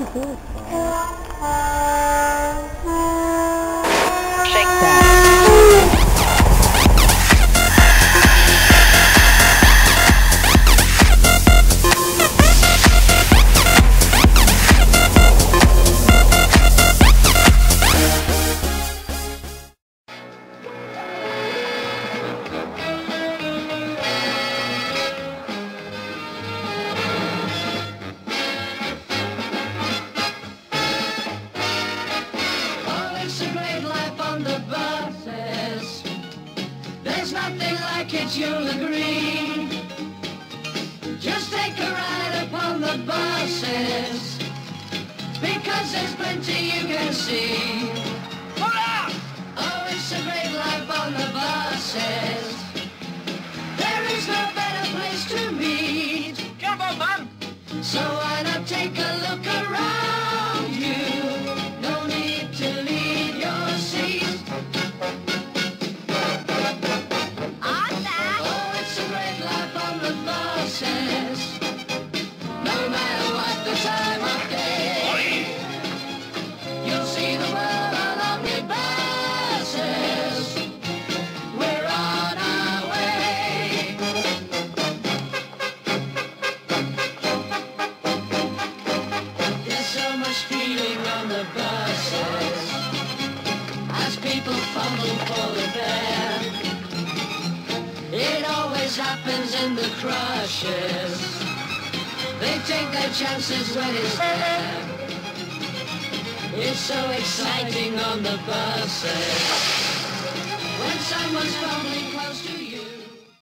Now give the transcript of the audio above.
Cool. Nothing like it, you'll agree. Just take a ride upon the buses. Because there's plenty you can see. Oh, it's a great life on the buses. There is no better place to meet. Come on, man. So why not take It always happens in the crushes. They take their chances when it's there. It's so exciting on the buses when someone's fumbling